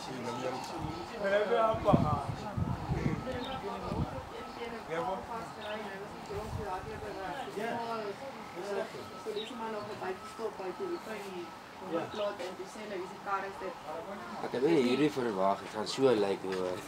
ik heb er som voor de die die is ik Ek het nie hierdie verwag. Dit gaan so lyk hoor.